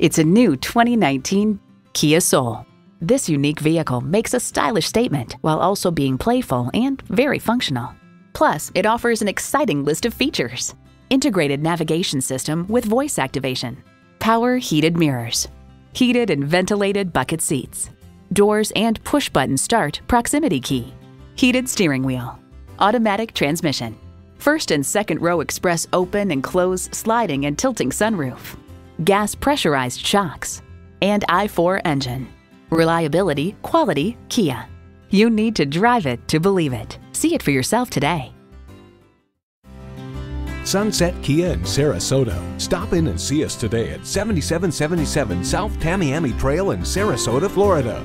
It's a new 2019 Kia Soul. This unique vehicle makes a stylish statement while also being playful and very functional. Plus, it offers an exciting list of features. Integrated navigation system with voice activation, power heated mirrors, heated and ventilated bucket seats, doors and push button start proximity key, heated steering wheel, automatic transmission, first and second row express open and close sliding and tilting sunroof, gas pressurized shocks, and i4 engine. Reliability, quality, Kia. You need to drive it to believe it. See it for yourself today. Sunset Kia in Sarasota. Stop in and see us today at 7777 South Tamiami Trail in Sarasota, Florida.